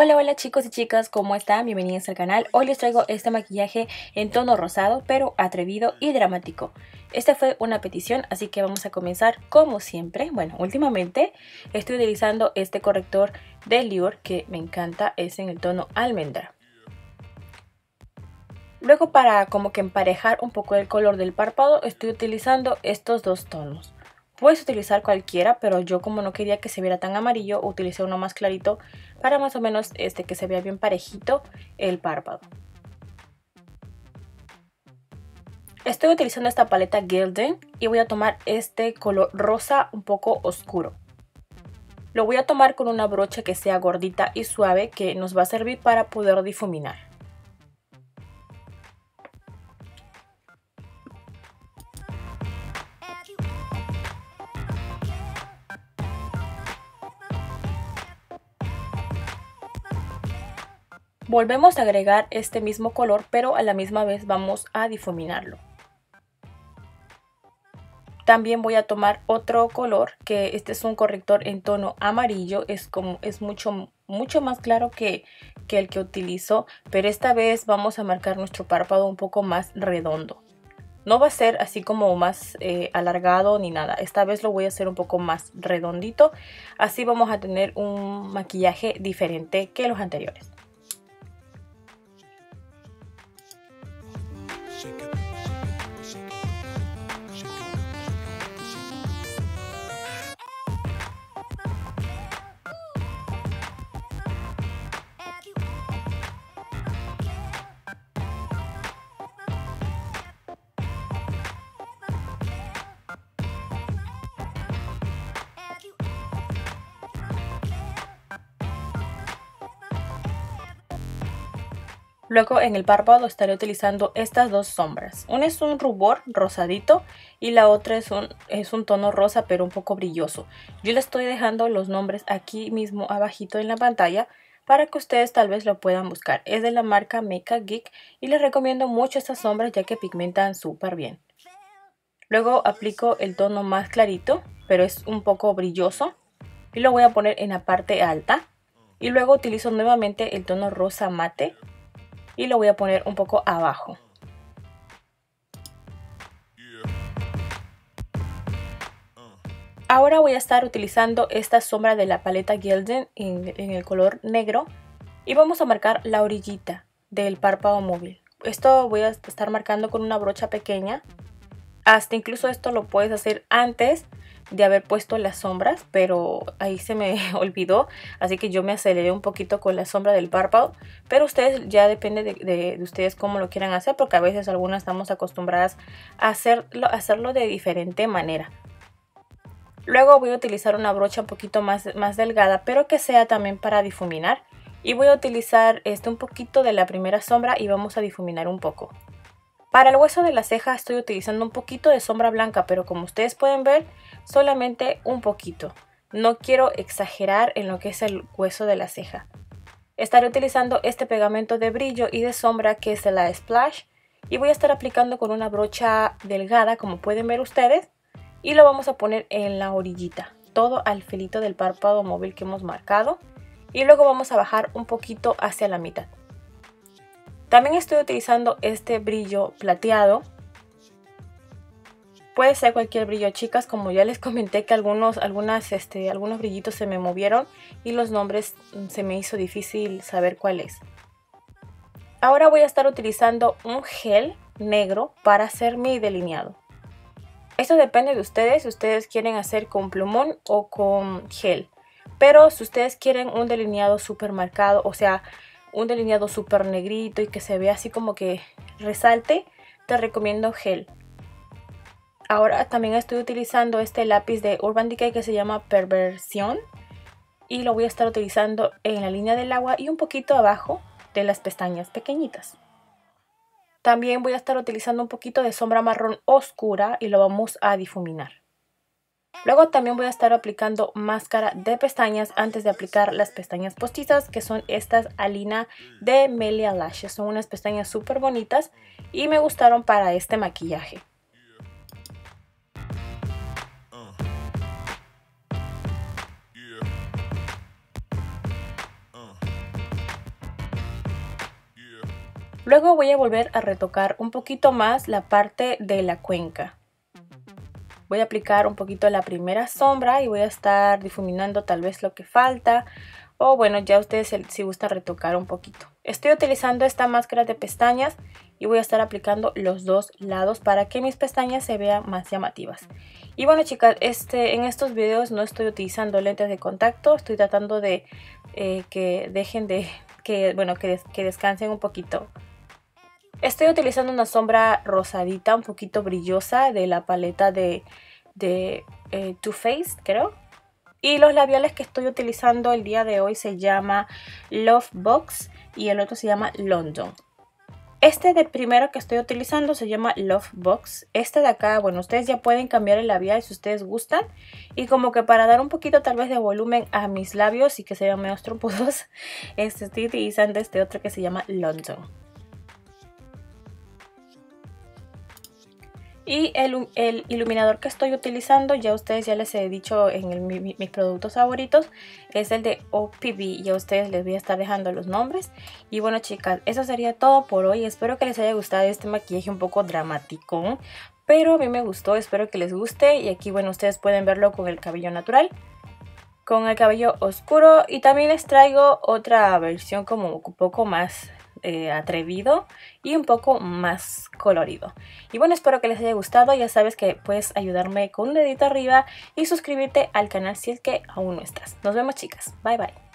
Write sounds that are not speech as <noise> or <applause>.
Hola, hola chicos y chicas, ¿cómo están? Bienvenidos al canal. Hoy les traigo este maquillaje en tono rosado, pero atrevido y dramático. Esta fue una petición, así que vamos a comenzar como siempre. Bueno, últimamente estoy utilizando este corrector de Lior que me encanta, es en el tono almendra. Luego para como que emparejar un poco el color del párpado estoy utilizando estos dos tonos. Puedes utilizar cualquiera, pero yo como no quería que se viera tan amarillo, utilicé uno más clarito para más o menos este, que se vea bien parejito el párpado. Estoy utilizando esta paleta Gilden y voy a tomar este color rosa un poco oscuro. Lo voy a tomar con una brocha que sea gordita y suave que nos va a servir para poder difuminar. Volvemos a agregar este mismo color, pero a la misma vez vamos a difuminarlo. También voy a tomar otro color, que este es un corrector en tono amarillo, es, como, es mucho, mucho más claro que, el que utilizo, pero esta vez vamos a marcar nuestro párpado un poco más redondo. No va a ser así como más eh, alargado ni nada. Esta vez lo voy a hacer un poco más redondito. Así vamos a tener un maquillaje diferente que los anteriores. Luego en el párpado estaré utilizando estas dos sombras. Una es un rubor rosadito y la otra es un, es un tono rosa pero un poco brilloso. Yo le estoy dejando los nombres aquí mismo abajito en la pantalla para que ustedes tal vez lo puedan buscar. Es de la marca Mecha Geek y les recomiendo mucho estas sombras ya que pigmentan súper bien. Luego aplico el tono más clarito pero es un poco brilloso y lo voy a poner en la parte alta. Y luego utilizo nuevamente el tono rosa mate y lo voy a poner un poco abajo. Ahora voy a estar utilizando esta sombra de la paleta Gilden en, en, el color negro y vamos a marcar la orillita del párpado móvil. Esto voy a estar marcando con una brocha pequeña. Hasta incluso esto lo puedes hacer antes de haber puesto las sombras, pero ahí se me <laughs> olvidó, así que yo me aceleré un poquito con la sombra del párpado, pero ustedes ya depende de, ustedes cómo lo quieran hacer, porque a veces algunas estamos acostumbradas a hacerlo, hacerlo de diferente manera. Luego voy a utilizar una brocha un poquito más, más delgada, pero que sea también para difuminar. Y voy a utilizar este un poquito de la primera sombra y vamos a difuminar un poco. Para el hueso de la ceja estoy utilizando un poquito de sombra blanca, pero como ustedes pueden ver, solamente un poquito. No quiero exagerar en lo que es el hueso de la ceja. Estaré utilizando este pegamento de brillo y de sombra que es de la Splash y voy a estar aplicando con una brocha delgada como pueden ver ustedes y lo vamos a poner en la orillita, todo al filito del párpado móvil que hemos marcado y luego vamos a bajar un poquito hacia la mitad. También estoy utilizando este brillo plateado. Puede ser cualquier brillo, chicas. Como ya les <laughs> comenté que algunos, algunas, este, algunos brillitos se me movieron y los nombres mm, se me hizo difícil saber cuál es. Ahora voy a estar utilizando un gel negro para hacer mi delineado. Esto depende de ustedes, si ustedes quieren hacer con plumón o con gel. Pero si ustedes quieren un delineado súper marcado, o sea, un delineado súper negrito y que se vea así como que resalte, te recomiendo gel. Ahora también estoy utilizando este lápiz de Urban Decay que se llama Perversión. Y lo voy a estar utilizando en la línea del agua y un poquito abajo de las pestañas pequeñitas. También voy a estar utilizando un poquito de sombra marrón oscura y lo vamos a difuminar. Luego también voy a estar aplicando máscara de pestañas antes de aplicar las pestañas postizas que son estas Alina de Melia Lashes. Son unas pestañas súper bonitas y me gustaron para este maquillaje. Luego voy a volver a retocar un poquito más la parte de la cuenca. Voy a aplicar un poquito la primera sombra y voy a estar difuminando tal vez lo que falta o bueno, ya ustedes si gustan retocar un poquito. Estoy utilizando esta máscara de pestañas y voy a estar aplicando los dos lados para que mis pestañas se vean más llamativas. Y bueno chicas, este, en estos videos no estoy utilizando lentes de contacto, estoy tratando de eh, que dejen de, que, bueno, que, que descansen un poquito. Estoy utilizando una sombra rosadita, un poquito brillosa de la paleta de, de eh, Too Faced, creo. Y los labiales que estoy utilizando el día de hoy se llama Love Box y el otro se llama London. Este de primero que estoy utilizando se llama Love Box. Este de acá, bueno, ustedes ya pueden cambiar el labial si ustedes gustan. Y como que para dar un poquito tal vez de volumen a mis labios y que se vean menos trompudos, <laughs> este, estoy utilizando este otro que se llama London. Y el, iluminador que estoy utilizando, ya ustedes ya les he dicho en mis productos favoritos, es el de OPB. Ya ustedes les voy a estar dejando los nombres. Y bueno chicas, eso sería todo por hoy. Espero que les haya gustado este maquillaje un poco dramático. Pero a mí me gustó, espero que les guste. Y aquí bueno, ustedes pueden verlo con el cabello natural con el cabello oscuro y también les traigo otra versión como un poco más eh, atrevido y un poco más colorido. Y bueno, espero que les haya gustado. Ya sabes que puedes ayudarme con un dedito arriba y suscribirte al canal si es que aún no estás. Nos vemos chicas. Bye bye.